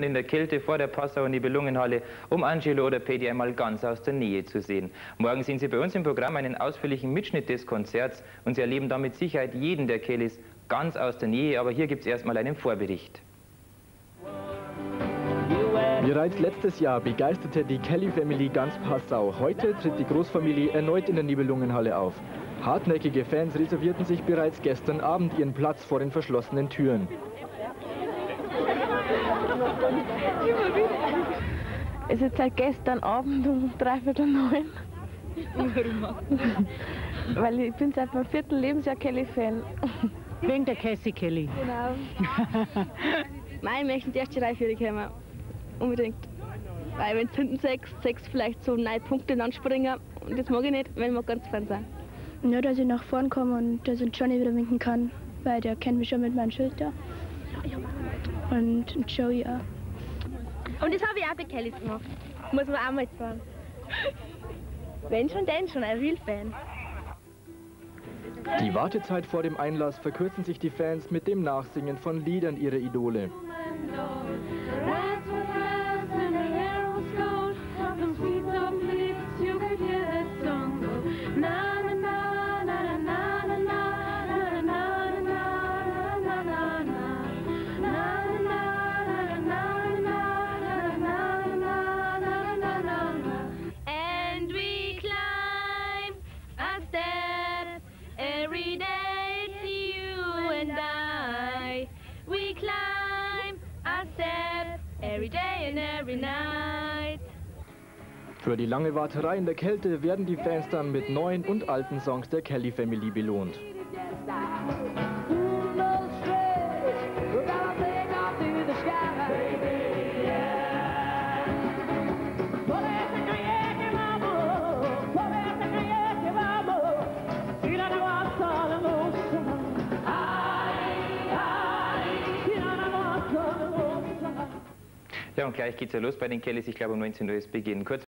unten in der Kälte vor der Passauer Nibelungenhalle, um Angelo oder Paddy einmal ganz aus der Nähe zu sehen. Morgen sehen Sie bei uns im Programm einen ausführlichen Mitschnitt des Konzerts und Sie erleben damit Sicherheit jeden der Kellys ganz aus der Nähe, aber hier gibt es erstmal einen Vorbericht. Bereits letztes Jahr begeisterte die Kelly Family ganz Passau. Heute tritt die Großfamilie erneut in der Nibelungenhalle auf. Hartnäckige Fans reservierten sich bereits gestern Abend ihren Platz vor den verschlossenen Türen. Es ist seit gestern Abend um dreiviertel neun. Warum? Weil ich bin seit meinem vierten Lebensjahr Kelly-Fan. Wegen der Cassie Kelly. Genau. Nein, ich möchte in die erste Reihe für die kommen. Unbedingt. Weil wenn es hinten sechs, sechs vielleicht so neun Punkte anspringen. Und das mag ich nicht, wenn wir ganz Fan sind. Ja, dass ich nach vorn komme und dass ich Johnny wieder winken kann, weil der kennt mich schon mit meinem Schild da. Und Joey auch. Und das habe ich auch bei Kellys gemacht. Muss man auch mal sagen. Wenn schon, denn schon, ein Real Fan. Die Wartezeit vor dem Einlass verkürzen sich die Fans mit dem Nachsingen von Liedern ihrer Idole. Für die lange Warterei in der Kälte werden die Fans dann mit neuen und alten Songs der Kelly Family belohnt. Ja, und gleich geht's ja los bei den Kellys. Ich glaube, um 19 Uhr ist Beginn. Kurz